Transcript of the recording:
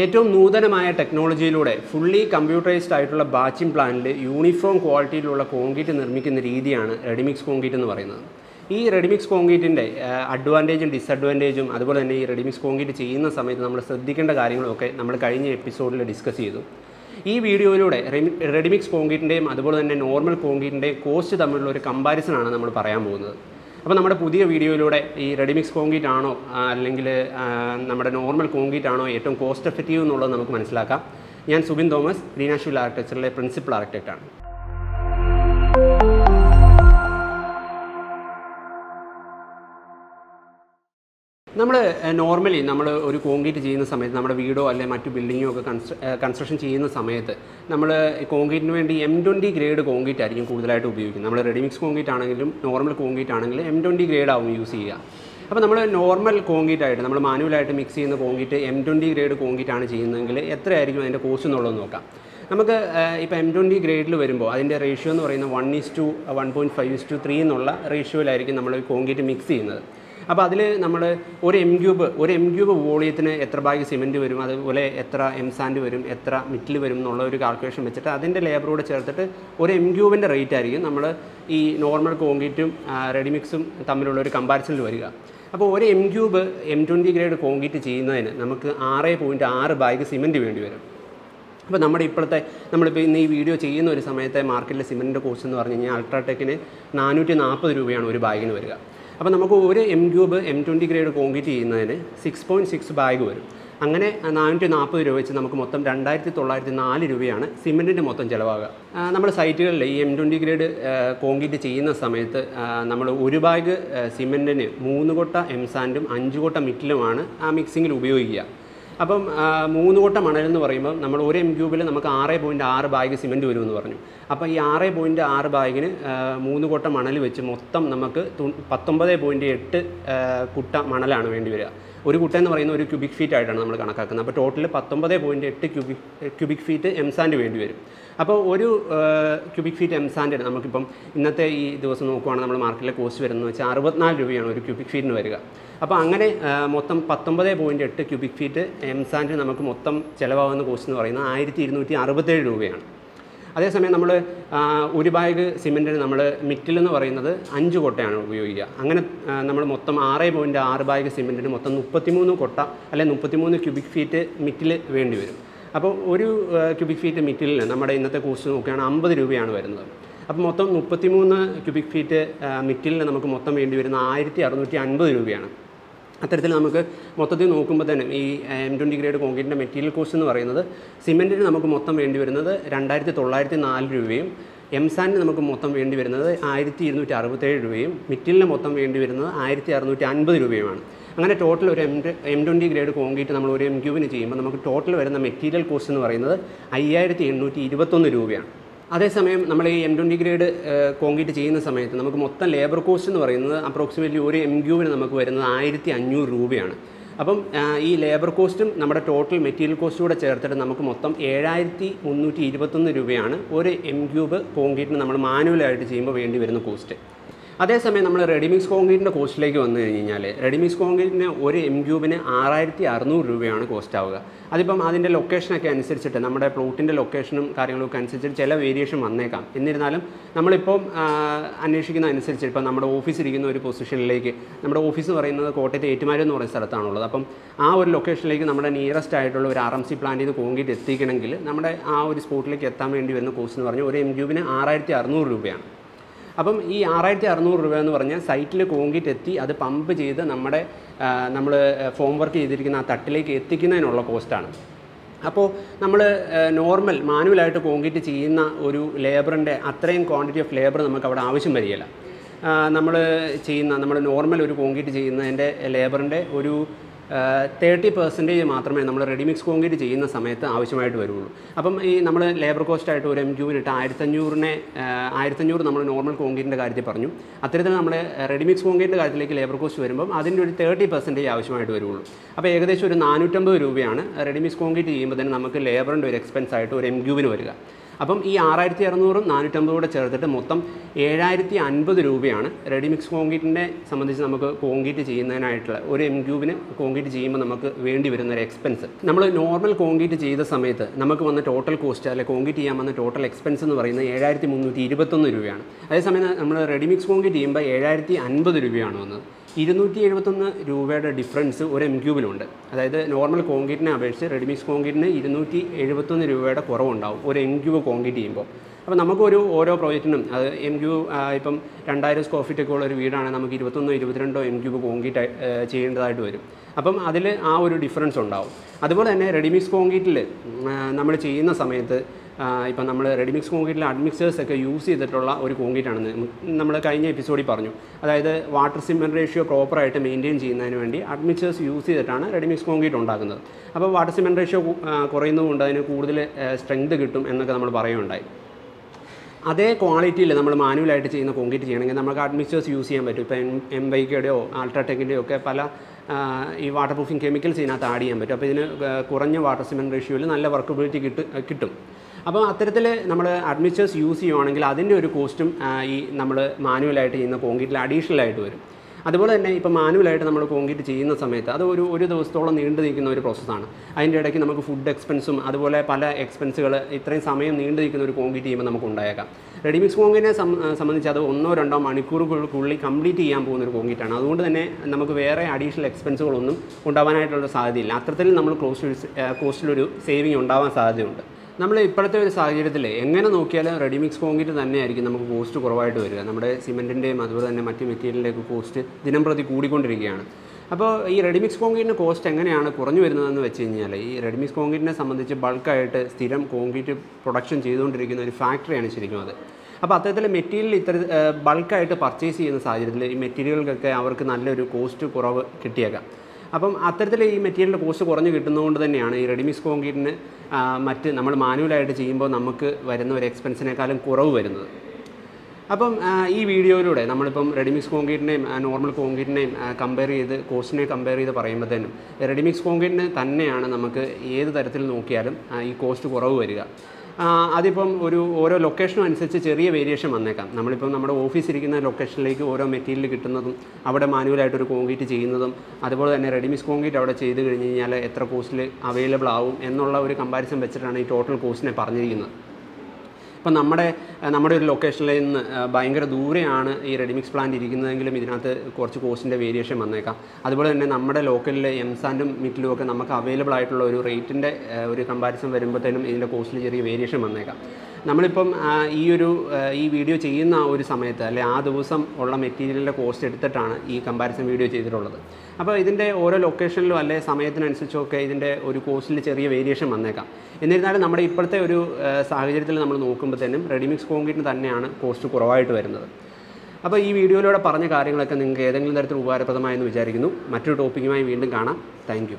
ഏറ്റവും നൂതനമായ ടെക്നോളജിയിലൂടെ ഫുള്ളി കമ്പ്യൂട്ടറൈസ്ഡ് ആയിട്ടുള്ള ബാച്ചിങ് പ്ലാനിൽ യൂണിഫോം ക്വാളിറ്റിയിലുള്ള കോൺക്രീറ്റ് നിർമ്മിക്കുന്ന രീതിയാണ് റെഡിമിക്സ് കോൺക്രീറ്റ് എന്ന് പറയുന്നത്. ഈ റെഡിമിക്സ് കോൺക്രീറ്റിന്റെ അഡ്വാന്റേജും ഡിസഡ്വാന്റേജും അതുപോലെ തന്നെ ഈ റെഡിമിക്സ് കോൺക്രീറ്റ് ചെയ്യുന്ന സമയത്ത് നമ്മൾ ശ്രദ്ധിക്കേണ്ട കാര്യങ്ങളൊക്കെ നമ്മൾ കഴിഞ്ഞ എപ്പിസോഡിൽ ഡിസ്കസ് ചെയ്തു. ഈ വീഡിയോയിലൂടെ റെഡിമിക്സ് കോൺക്രീറ്റിന്റെയും അതുപോലെ തന്നെ നോർമൽ കോൺക്രീറ്റിന്റെയും കോസ്റ്റ് തമ്മിലുള്ള ഒരു കമ്പാരിസൺ ആണ് നമ്മൾ പറയാൻ പോകുന്നത്. അപ്പോൾ നമ്മുടെ പുതിയ വീഡിയോയിലൂടെ ഈ റെഡിമിക്സ് കോൺക്രീറ്റ് ആണോ അല്ലെങ്കിൽ നമ്മുടെ നോർമൽ കോൺക്രീറ്റ് ആണോ ഏറ്റവും കോസ്റ്റ് എഫക്റ്റീവ് എന്നുള്ളത് നമുക്ക് മനസ്സിലാക്കാം. ഞാൻ സുബിൻ തോമസ് ഗ്രീനാഷ്വൽ ആർക്കിടെക്ചറിലെ പ്രിൻസിപ്പൽ ആർക്കിടെക്റ്റാണ് നമ്മൾ നോർമലി നമ്മൾ ഒരു കോൺക്രീറ്റ് ചെയ്യുന്ന സമയത്ത് നമ്മുടെ വീടോ അല്ലെങ്കിൽ മറ്റു ബിൽഡിങ്ങോ ഒക്കെ കൺസ്ട്രക്ഷൻ ചെയ്യുന്ന സമയത്ത് നമ്മൾ കോൺക്രീറ്റിന് വേണ്ടി എം ട്വന്റി ഗ്രേഡ് കോൺക്രീറ്റ് ആയിരിക്കും കൂടുതലായിട്ട് ഉപയോഗിക്കുന്നത്. നമ്മൾ റെഡിമിക്സ് കോൺക്രീറ്റ് ആണെങ്കിലും നോർമൽ കോൺക്രീറ്റ് ആണെങ്കിലും എം ട്വന്റി ഗ്രേഡ് ആവും യൂസ് ചെയ്യുക. അപ്പോൾ നമ്മൾ നോർമൽ കോൺക്രീറ്റ് ആയിട്ട് നമ്മൾ മാനുവലായിട്ട് മിക്സ് ചെയ്യുന്ന concrete M twenty grade concrete ആണ് ചെയ്യുന്നതെങ്കിൽ എത്രയായിരിക്കും അതിന്റെ കോസ്റ്റ് എന്നുള്ളത് നോക്കാം. നമുക്ക് ഇപ്പോൾ എം ട്വന്റി ഗ്രേഡിൽ വരുമ്പോൾ അതിന്റെ റേഷ്യോ എന്ന് പറയുന്നത് one is to one point five is to three എന്നുള്ള റേഷ്യോയിലായിരിക്കും നമ്മൾ കോൺക്രീറ്റ് മിക്സ് ചെയ്യുന്നത്. അപ്പോൾ അതിൽ നമ്മൾ ഒരു എം ക്യൂബ് ഒരു എം ക്യൂബ് വോളിയത്തിന് എത്ര ബാഗ് സിമെന്റ് വരും? അതുപോലെ എത്ര എം സാൻഡ് വരും? എത്ര മിറ്റിൽ വരും? എന്നുള്ള ഒരു കാൽക്കുലേഷൻ വെച്ചിട്ട് അതിന്റെ ലേബറോട് ചേർത്തിട്ട് ഒരു എം ക്യൂബിന്റെ റേറ്റ് ആയിരിക്കും നമ്മൾ ഈ നോർമൽ കോൺക്രീറ്റും റെഡിമിക്സും തമ്മിലുള്ള ഒരു കമ്പാരിസണിൽ വരിക. അപ്പോൾ ഒരു M cube M twenty grade concrete ചെയ്യുന്നതിന് നമുക്ക് ആറ് പോയിന്റ് ആറ് ബാഗ് സിമെന്റ് വേണ്ടി വരും. അപ്പോൾ നമ്മുടെ ഇപ്പോഴത്തെ നമ്മളിപ്പോൾ ഇന്ന് ഈ വീഡിയോ ചെയ്യുന്ന ഒരു സമയത്തെ മാർക്കറ്റിലെ സിമെന്റിന്റെ കോസ്റ്റ് എന്ന് പറഞ്ഞു കഴിഞ്ഞാൽ അൾട്രാടെക്കിന് നാനൂറ്റി നാൽപ്പത് രൂപയാണ് ഒരു ബാഗിന് വരിക. അപ്പോൾ നമുക്ക് ഒരു M cube M twenty grade concrete ചെയ്യുന്നതിന് സിക്സ് പോയിന്റ് സിക്സ് ബാഗ് വരും. അങ്ങനെ നാനൂറ്റി നാൽപ്പത് രൂപ വെച്ച് നമുക്ക് മൊത്തം രണ്ടായിരത്തി തൊള്ളായിരത്തി നാല് രൂപയാണ് സിമെന്റിന്റെ മൊത്തം ചിലവാകുക. നമ്മൾ സൈറ്റുകളിൽ ഈ എം ട്വന്റി ഗ്രേഡ് കോൺക്രീറ്റ് ചെയ്യുന്ന സമയത്ത് നമ്മൾ ഒരു ബാഗ് സിമെന്റിന് മൂന്ന് കൊട്ട എം സാൻഡും അഞ്ച് കൊട്ട മിറ്റിലുമാണ് ആ മിക്സിങ്ങിൽ ഉപയോഗിക്കുക. അപ്പം മൂന്ന് കൂട്ടം മണൽ എന്ന് പറയുമ്പോൾ നമ്മൾ ഒരു എം ക്യൂബിൽ നമുക്ക് ആറ് പോയിന്റ് ആറ് ബാഗ് സിമെന്റ് വരുമെന്ന് പറഞ്ഞു. അപ്പോൾ ഈ ആറ് പോയിന്റ് ആറ് ബാഗിന് മൂന്ന് കൂട്ടം മണൽ വെച്ച് മൊത്തം നമുക്ക് പത്തൊമ്പത് പോയിന്റ് എട്ട് കുട്ട മണലാണ് വേണ്ടി വരിക. ഒരു കുട്ട എന്ന് പറയുന്ന ഒരു ക്യൂബിക് ഫീറ്റ് ആയിട്ടാണ് നമ്മൾ കണക്കാക്കുന്നത്. അപ്പോൾ ടോട്ടൽ പത്തൊമ്പത് പോയിന്റ് എട്ട് cubic cubic feet M sand വേണ്ടി വരും. അപ്പോൾ ഒരു ക്യൂബിക് ഫീറ്റ് എം സാൻഡ് നമുക്കിപ്പം ഇന്നത്തെ ഈ ദിവസം നോക്കുവാണെങ്കിൽ നമ്മൾ മാർക്കറ്റിലെ കോസ്റ്റ് വരുന്നത് വെച്ചാൽ അറുപത്തിനാല് രൂപയാണ് ഒരു ക്യൂബിക് ഫീറ്റിന് വരിക. അപ്പോൾ അങ്ങനെ മൊത്തം പത്തൊമ്പത് പോയിന്റ് എട്ട് ക്യൂബിക് ഫീറ്റ് എം സാൻഡിന് നമുക്ക് മൊത്തം ചിലവാകുന്ന കോസ്റ്റ് എന്ന് പറയുന്നത് ആയിരത്തി ഇരുന്നൂറ്റി അറുപത്തേഴ് രൂപയാണ്. അതേസമയം നമ്മൾ ഒരു ബാഗ് സിമെന്റിന് നമ്മൾ മിറ്റിൽ എന്ന് പറയുന്നത് അഞ്ച് കൊട്ടയാണ് ഉപയോഗിക്കുക. അങ്ങനെ നമ്മൾ മൊത്തം ആറ് പോയിന്റ് ആറ് ബാഗ് സിമെന്റിന് മൊത്തം മുപ്പത്തിമൂന്ന് കൊട്ട അല്ലെങ്കിൽ മുപ്പത്തിമൂന്ന് ക്യൂബിക് ഫീറ്റ് മിറ്റിൽ വേണ്ടി വരും. അപ്പോൾ ഒരു ക്യൂബിക് ഫീറ്റ് മെറ്റീരിയൽ നമ്മുടെ ഇന്നത്തെ കോസ്റ്റ് നോക്കുകയാണെങ്കിൽ അമ്പത് രൂപയാണ് വരുന്നത്. അപ്പോൾ മൊത്തം മുപ്പത്തിമൂന്ന് ക്യൂബിക് ഫീറ്റ് മെറ്റീരിയലിന് നമുക്ക് മൊത്തം വേണ്ടി വരുന്ന ആയിരത്തി അറുന്നൂറ്റി അൻപത് രൂപയാണ്. അത്തരത്തിൽ നമുക്ക് മൊത്തത്തിൽ നോക്കുമ്പോൾ തന്നെ ഈ എം ട്വന്റി ഗ്രേഡ് കോൺക്രീറ്റിന്റെ മെറ്റീരിയൽ കോസ്റ്റ് എന്ന് പറയുന്നത് സിമെന്റിന് നമുക്ക് മൊത്തം വേണ്ടി വരുന്നത് രണ്ടായിരത്തി തൊള്ളായിരത്തി നാല് രൂപയും എം സാൻഡിന് നമുക്ക് മൊത്തം വേണ്ടി വരുന്നത് ആയിരത്തി ഇരുന്നൂറ്റി അറുപത്തേഴ് രൂപയും മിറ്റിലിന് മൊത്തം വേണ്ടി വരുന്നത് ആയിരത്തി അറുന്നൂറ്റി അൻപത് രൂപയുമാണ്. അങ്ങനെ ടോട്ടൽ ഒരു M M twenty grade concrete നമ്മൾ ഒരു എം ക്യൂബിന് ചെയ്യുമ്പോൾ നമുക്ക് ടോട്ടൽ വരുന്ന മെറ്റീരിയൽ കോസ്റ്റ് എന്ന് പറയുന്നത് അയ്യായിരത്തി എണ്ണൂറ്റി ഇരുപത്തൊന്ന് രൂപയാണ്. അതേസമയം നമ്മൾ ഈ എം ട്വന്റി ഗ്രേഡ് കോൺക്രീറ്റ് ചെയ്യുന്ന സമയത്ത് നമുക്ക് മൊത്തം ലേബർ കോസ്റ്റ് എന്ന് പറയുന്നത് അപ്രോക്സിമേറ്റ്ലി ഒരു എം ക്യൂവിന് നമുക്ക് വരുന്നത് ആയിരത്തി അഞ്ഞൂറ് രൂപയാണ്. അപ്പം ഈ ലേബർ കോസ്റ്റും നമ്മുടെ ടോട്ടൽ മെറ്റീരിയൽ കോസ്റ്റും കൂടെ ചേർത്തിട്ട് നമുക്ക് മൊത്തം ഏഴായിരത്തി മുന്നൂറ്റി ഇരുപത്തൊന്ന് രൂപയാണ് ഒരു എം ക്യൂബ് കോൺക്രീറ്റിന് നമ്മൾ മാനുവലായിട്ട് ചെയ്യുമ്പോൾ വേണ്ടി വരുന്ന കോസ്റ്റ് അതേസമയം നമ്മൾ റെഡിമിക്സ് കോൺക്രീറ്റിന്റെ കോസ്റ്റിലേക്ക് വന്നു കഴിഞ്ഞാൽ റെഡിമിക്സ് കോൺക്രീറ്റിന് ഒരു എം ക്യൂബിന് ആറായിരത്തി അറുന്നൂറ് രൂപയാണ് കോസ്റ്റ് ആവുക. അതിപ്പം അതിന്റെ ലൊക്കേഷനൊക്കെ അനുസരിച്ചിട്ട് നമ്മുടെ പ്ലോട്ടിന്റെ ലൊക്കേഷനും കാര്യങ്ങളൊക്കെ അനുസരിച്ചിട്ട് ചില വേരിയേഷൻ വന്നേക്കാം. എന്നിരുന്നാലും നമ്മളിപ്പം ആ, അന്വേഷിക്കുന്ന അനുസരിച്ച് ഇപ്പം നമ്മുടെ ഓഫീസ് ഇരിക്കുന്ന ഒരു പൊസിഷനിലേക്ക് നമ്മുടെ ഓഫീസ് പറയുന്നത് കോട്ടയത്ത് ഏറ്റുമാരി എന്ന് പറയുന്ന സ്ഥലത്താണുള്ളത്. അപ്പം ആ ഒരു ലൊക്കേഷനിലേക്ക് നമ്മുടെ നിയറസ്റ്റ് ആയിട്ടുള്ള ഒരു ആർ എം സി പ്ലാന്റ് ചെയ്ത് കോൺക്രീറ്റ് എത്തിക്കണമെങ്കിൽ നമ്മുടെ ആ ഒരു സ്പോട്ടിലേക്ക് എത്താൻ വേണ്ടി വരുന്ന കോസ്റ്റ് എന്ന് പറഞ്ഞാൽ ഒരു എം ക്യൂബിന് ആറായിരത്തി അറുന്നൂറ് രൂപയാണ്. അപ്പം ഈ ആറായിരത്തി അറുന്നൂറ് രൂപ എന്ന് പറഞ്ഞാൽ സൈറ്റിൽ കോങ്കിറ്റ് എത്തി അത് പമ്പ് ചെയ്ത് നമ്മുടെ നമ്മൾ ഫോം വർക്ക് ചെയ്തിരിക്കുന്ന ആ തട്ടിലേക്ക് എത്തിക്കുന്നതിനുള്ള കോസ്റ്റാണ്. അപ്പോൾ നമ്മൾ നോർമൽ മാനുവലായിട്ട് കോങ്കിറ്റ് ചെയ്യുന്ന ഒരു ലേബറിന്റെ അത്രയും ക്വാണ്ടിറ്റി ഓഫ് ലേബർ നമുക്ക് അവിടെ ആവശ്യം വരികയില്ല. നമ്മൾ ചെയ്യുന്ന നമ്മൾ നോർമൽ ഒരു കോങ്കിറ്റ് ചെയ്യുന്നതിന്റെ ലേബറിന്റെ ഒരു തേർട്ടി പെർസെന്റേജ് മാത്രമേ നമ്മൾ റെഡിമിക്സ് കോൺക്രീറ്റ് ചെയ്യുന്ന സമയത്ത് ആവശ്യമായിട്ട് വരുള്ളൂ. അപ്പം ഈ നമ്മൾ ലേബർ കോസ്റ്റായിട്ട് ഒരു എം ക്യൂവിനിട്ട് ആയിരത്തഞ്ഞൂറിനെ ആയിരത്തഞ്ഞൂറ് നമ്മൾ നോർമൽ കോൺക്രീറ്റിന്റെ കാര്യത്തിൽ പറഞ്ഞു. അത്തരത്തിൽ നമ്മൾ റെഡിമിക്സ് കോൺക്രീറ്റിന്റെ കാര്യത്തിലേക്ക് ലേബർ കോസ്റ്റ് വരുമ്പം അതിന്റെ ഒരു തേർട്ടി പെർസെന്റേജ് ആവശ്യമായിട്ട് വരുള്ളൂ. അപ്പോൾ ഏകദേശം ഒരു നാനൂറ്റമ്പത് രൂപയാണ് റെഡിമിക്സ് കോൺക്രീറ്റ് ചെയ്യുമ്പോൾ തന്നെ നമുക്ക് ലേബറിന്റെ ഒരു എക്സ്പെൻസ് ആയിട്ട് ഒരു എം ക്യൂവിന് വരിക. അപ്പം ഈ ആറായിരത്തി അറുന്നൂറും കൂടെ ചേർത്തിട്ട് മൊത്തം ഏഴായിരത്തി അൻപത് രൂപയാണ് റെഡിമിക്സ് കോൺക്രീറ്റിനെ സംബന്ധിച്ച് നമുക്ക് കോൺക്രീറ്റ് ചെയ്യുന്നതിനായിട്ടുള്ള ഒരു എം ക്യൂബിന് കോൺക്രീറ്റ് ചെയ്യുമ്പോൾ നമുക്ക് വേണ്ടി വരുന്ന ഒരു എക്സ്പെൻസ് നമ്മൾ നോർമൽ കോൺക്രീറ്റ് ചെയ്ത സമയത്ത് നമുക്ക് വന്ന ടോട്ടൽ കോസ്റ്റ് അല്ലെ കോൺക്രീറ്റ് ചെയ്യാൻ വന്ന ടോട്ടൽ എക്സ്പെൻസ് എന്ന് പറയുന്നത് ഏഴായിരത്തി മുന്നൂറ്റി ഇരുപത്തൊന്ന് രൂപയാണ്. അതേസമയം നമ്മൾ റെഡിമിക്സ് കോൺക്രീറ്റ് ചെയ്യുമ്പോൾ ഏഴായിരത്തി അൻപത് രൂപയാണ് വന്നത്. ഇരുന്നൂറ്റി എഴുപത്തൊന്ന് രൂപയുടെ ഡിഫറൻസ് ഒരു എം ക്യൂബിലുണ്ട് അതായത് നോർമൽ കോൺക്രീറ്റിനെ അപേക്ഷിച്ച് റെഡിമിക്സ് കോൺക്രീറ്റിന് ഇരുന്നൂറ്റി എഴുപത്തൊന്ന് രൂപയുടെ കുറവുണ്ടാവും ഒരു എം ക്യൂബ് കോൺക്രീറ്റ് ചെയ്യുമ്പോൾ. അപ്പോൾ നമുക്കൊരു ഓരോ പ്രോജക്റ്റിനും അത് എം ക്യൂ ഇപ്പം രണ്ടായിരം സ്ക്വയർ ഫീറ്റ് ഒക്കെ ഉള്ള ഒരു വീടാണെങ്കിൽ നമുക്ക് ഇരുപത്തൊന്നോ ഇരുപത്തിരണ്ടോ എം ക്യൂബ് കോൺക്രീറ്റ് ചെയ്യേണ്ടതായിട്ട് വരും. അപ്പം അതിൽ ആ ഒരു ഡിഫറൻസ് ഉണ്ടാവും. അതുപോലെ തന്നെ റെഡിമിക്സ് കോൺക്രീറ്റിൽ നമ്മൾ ചെയ്യുന്ന സമയത്ത് ഇപ്പം നമ്മൾ റെഡിമിക്സ് കോൺക്രീറ്റിൽ അഡ്മിക്സേഴ്സ് ഒക്കെ യൂസ് ചെയ്തിട്ടുള്ള ഒരു കോൺക്രീറ്റ് ആണെന്ന് നമ്മൾ കഴിഞ്ഞ എപ്പിസോഡിൽ പറഞ്ഞു. അതായത് വാട്ടർ സിമെന്റ് റേഷ്യോ പ്രോപ്പറായിട്ട് മെയിന്റെയിൻ ചെയ്യുന്നതിന് വേണ്ടി അഡ്മിക്സേഴ്സ് യൂസ് ചെയ്തിട്ടാണ് റെഡിമിക്സ് കോൺക്രീറ്റ് ഉണ്ടാക്കുന്നത്. അപ്പോൾ വാട്ടർ സിമെന്റ് റേഷ്യോ കുറയുന്നതുകൊണ്ട് അതിന് കൂടുതൽ സ്ട്രെങ്ത് കിട്ടും എന്നൊക്കെ നമ്മൾ പറയുകയുണ്ടായി. അതേ ക്വാളിറ്റിയിൽ നമ്മൾ മാനുവലായിട്ട് ചെയ്യുന്ന കോൺക്രീറ്റ് ചെയ്യണമെങ്കിൽ നമുക്ക് അഡ്മിക്സേഴ്സ് യൂസ് ചെയ്യാൻ പറ്റും. ഇപ്പോൾ എം എം വൈക്കയുടെയോ അൾട്രാടെക്കിന്റെയോ ഒക്കെ പല ഈ വാട്ടർ പ്രൂഫിങ് കെമിക്കൽസ് ഇതിനകത്ത് ആഡ് ചെയ്യാൻ പറ്റും. അപ്പോൾ ഇതിന് കുറഞ്ഞ വാട്ടർ സിമെന്റ് റേഷ്യോയിൽ നല്ല വർക്കബിലിറ്റി കിട്ടും കിട്ടും. അപ്പോൾ അത്തരത്തിൽ നമ്മൾ അഡ്മിഷൻസ് യൂസ് ചെയ്യുവാണെങ്കിൽ അതിന്റെ ഒരു കോസ്റ്റും ഈ നമ്മൾ മാനുവലായിട്ട് ചെയ്യുന്ന കോൺക്രീറ്റിൽ അഡീഷണൽ ആയിട്ട് വരും. അതുപോലെ തന്നെ ഇപ്പോൾ മാനുവലായിട്ട് നമ്മൾ കോൺക്രീറ്റ് ചെയ്യുന്ന സമയത്ത് അത് ഒരു ഒരു ദിവസത്തോളം നീണ്ടു നിൽക്കുന്ന ഒരു പ്രോസസ്സാണ് അതിന്റെ ഇടയ്ക്ക് നമുക്ക് ഫുഡ് എക്സ്പെൻസും അതുപോലെ പല എക്സ്പെൻസുകൾ ഇത്രയും സമയം നീണ്ടു നിൽക്കുന്ന ഒരു കോൺക്രീറ്റ് ചെയ്യുമ്പോൾ നമുക്ക് ഉണ്ടായേക്കാം. റെഡിമിക്സ് സം- സംബന്ധിച്ച് അത് ഒന്നോ രണ്ടോ മണിക്കൂറുകൾക്കുള്ളിൽ കംപ്ലീറ്റ് ചെയ്യാൻ പോകുന്ന ഒരു കോൺക്രീറ്റാണ് അതുകൊണ്ട് തന്നെ നമുക്ക് വേറെ അഡീഷണൽ എക്സ്പെൻസുകളൊന്നും ഉണ്ടാവാനായിട്ടുള്ള സാധ്യതയില്ല. അത്തരത്തിൽ നമ്മൾ കോസ്റ്റ് കോസ്റ്റിലൊരു സേവിങ് ഉണ്ടാവാൻ സാധ്യതയുണ്ട്. നമ്മൾ ഇപ്പോഴത്തെ ഒരു സാഹചര്യത്തിൽ എങ്ങനെ നോക്കിയാലും റെഡിമിക്സ് കോൺക്രീറ്റ് തന്നെയായിരിക്കും നമുക്ക് കോസ്റ്റ് കുറവായിട്ട് വരിക. നമ്മുടെ സിമെന്റിന്റെയും അതുപോലെ തന്നെ മറ്റ് മെറ്റീരിയലിന്റെയൊക്കെ കോസ്റ്റ് ദിനം പ്രതി കൂടിക്കൊണ്ടിരിക്കുകയാണ്. അപ്പോൾ ഈ റെഡിമിക്സ് കോൺക്രീറ്റിന്റെ കോസ്റ്റ് എങ്ങനെയാണ് കുറഞ്ഞു വരുന്നതെന്ന് വെച്ച് കഴിഞ്ഞാൽ ഈ റെഡിമിക്സ് കോൺക്രീറ്റിനെ സംബന്ധിച്ച് ബൾക്കായിട്ട് സ്ഥിരം കോൺക്രീറ്റ് പ്രൊഡക്ഷൻ ചെയ്തുകൊണ്ടിരിക്കുന്ന ഒരു ഫാക്ടറിയാണ് ശരിക്കും അത്. അപ്പോൾ അത്തരത്തിലെ മെറ്റീരിയൽ ഇത്ര ബൾക്കായിട്ട് പർച്ചേസ് ചെയ്യുന്ന സാഹചര്യത്തിൽ ഈ മെറ്റീരിയലുകൾക്കൊക്കെ അവർക്ക് നല്ലൊരു കോസ്റ്റ് കുറവ് കിട്ടിയേക്കാം. അപ്പം അത്തരത്തിൽ ഈ മെറ്റീരിയലിന്റെ കോസ്റ്റ് കുറഞ്ഞ് കിട്ടുന്നതുകൊണ്ട് തന്നെയാണ് ഈ റെഡിമിക്സ് കോൺക്രീറ്റിന് മറ്റ് നമ്മൾ മാനുവലായിട്ട് ചെയ്യുമ്പോൾ നമുക്ക് വരുന്ന ഒരു എക്സ്പെൻസിനേക്കാളും കുറവ് വരുന്നത്. അപ്പം ഈ വീഡിയോയിലൂടെ നമ്മളിപ്പം റെഡിമിക്സ് കോൺക്രീറ്റിനെയും നോർമൽ കോൺക്രീറ്റിനെയും കമ്പയർ ചെയ്ത് കോസ്റ്റിനെ കമ്പയർ ചെയ്ത് പറയുമ്പോഴത്തേനും റെഡിമിക്സ് കോൺക്രീറ്റിന് തന്നെയാണ് നമുക്ക് ഏത് തരത്തിൽ നോക്കിയാലും ഈ കോസ്റ്റ് കുറവ് വരിക. അതിപ്പം ഒരു ഓരോ ലൊക്കേഷനും അനുസരിച്ച് ചെറിയ വേരിയേഷൻ വന്നേക്കാം. നമ്മളിപ്പം നമ്മുടെ ഓഫീസ് ഇരിക്കുന്ന ലൊക്കേഷനിലേക്ക് ഓരോ മെറ്റീരിയൽ കിട്ടുന്നതും അവിടെ മാനുവലായിട്ട് ഒരു കോൺക്രീറ്റ് ചെയ്യുന്നതും അതുപോലെ തന്നെ റെഡിമിക്സ് കോൺക്രീറ്റ് അവിടെ ചെയ്ത് കഴിഞ്ഞ് കഴിഞ്ഞാൽ എത്ര കോസ്റ്റിൽ അവൈലബിൾ ആവും എന്നുള്ള ഒരു കമ്പാരിസൺ വെച്ചിട്ടാണ് ഈ ടോട്ടൽ കോസ്റ്റിനെ പറഞ്ഞിരിക്കുന്നത്. ഇപ്പം നമ്മുടെ നമ്മുടെ ഒരു ലൊക്കേഷനിൽ നിന്ന് ഭയങ്കര ദൂരെയാണ് ഈ റെഡിമിക്സ് പ്ലാന്റ് ഇരിക്കുന്നതെങ്കിലും ഇതിനകത്ത് കുറച്ച് കോസ്റ്റിന്റെ വേരിയേഷൻ വന്നേക്കാം. അതുപോലെ തന്നെ നമ്മുടെ ലോക്കലിലെ എംസാൻഡും മിറ്റിലും ഒക്കെ നമുക്ക് അവൈലബിൾ ആയിട്ടുള്ള ഒരു റേറ്റിന്റെ ഒരു കമ്പാരിസൺ വരുമ്പോഴത്തേനും ഇതിന്റെ കോസ്റ്റിൽ ചെറിയ വേരിയേഷൻ വന്നേക്കാം. നമ്മളിപ്പം ഈ ഒരു ഈ വീഡിയോ ചെയ്യുന്ന ആ ഒരു സമയത്ത് അല്ലെ ആ ദിവസം ഉള്ള മെറ്റീരിയലിന്റെ കോസ്റ്റ് എടുത്തിട്ടാണ് ഈ കമ്പാരിസൺ വീഡിയോ ചെയ്തിട്ടുള്ളത്. അപ്പോൾ ഇതിന്റെ ഓരോ ലൊക്കേഷനിലും അല്ലെ സമയത്തിനനുസരിച്ചൊക്കെ ഇതിന്റെ ഒരു കോസ്റ്റിൽ ചെറിയ വേരിയേഷൻ വന്നേക്കാം. എന്നിരുന്നാലും നമ്മുടെ ഇപ്പോഴത്തെ ഒരു സാഹചര്യത്തിൽ നമ്മൾ നോക്കുമ്പോൾ തന്നെ റെഡിമിക്സ് കോൺക്രീറ്റിന് തന്നെയാണ് കോസ്റ്റ് കുറവായിട്ട് വരുന്നത്. അപ്പോൾ ഈ വീഡിയോയിലൂടെ പറഞ്ഞ കാര്യങ്ങളൊക്കെ നിങ്ങൾക്ക് ഏതെങ്കിലും തരത്തിൽ ഉപകാരപ്രദമായെന്ന് വിചാരിക്കുന്നു. മറ്റൊരു ടോപ്പിക്കുമായി വീണ്ടും കാണാം. താങ്ക്